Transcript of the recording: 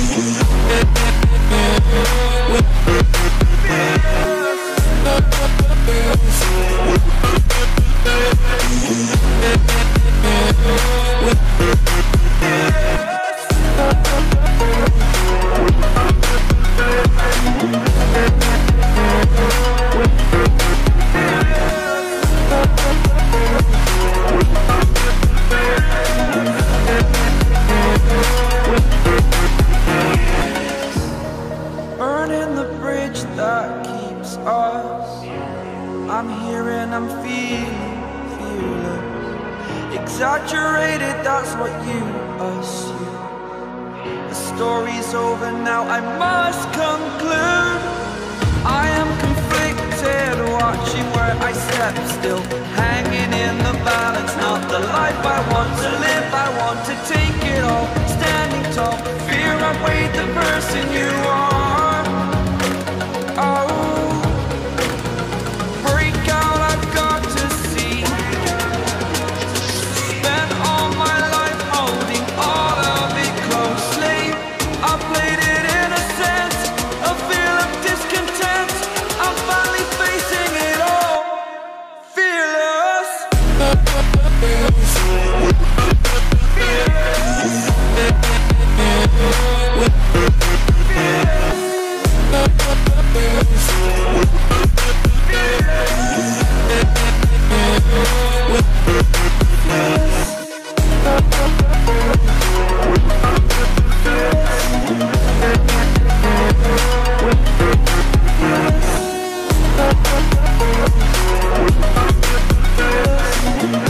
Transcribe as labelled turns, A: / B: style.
A: Yeah. Burning the bridge that keeps us. I'm here and I'm feeling fearless. Exaggerated, that's what you assume. The story's over now, I must conclude. I am conflicted, watching where I step still. Hanging in the balance, not the life I want to live. I want to take Yeah.